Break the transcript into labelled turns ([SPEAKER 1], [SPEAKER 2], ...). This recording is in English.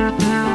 [SPEAKER 1] Mm-hmm.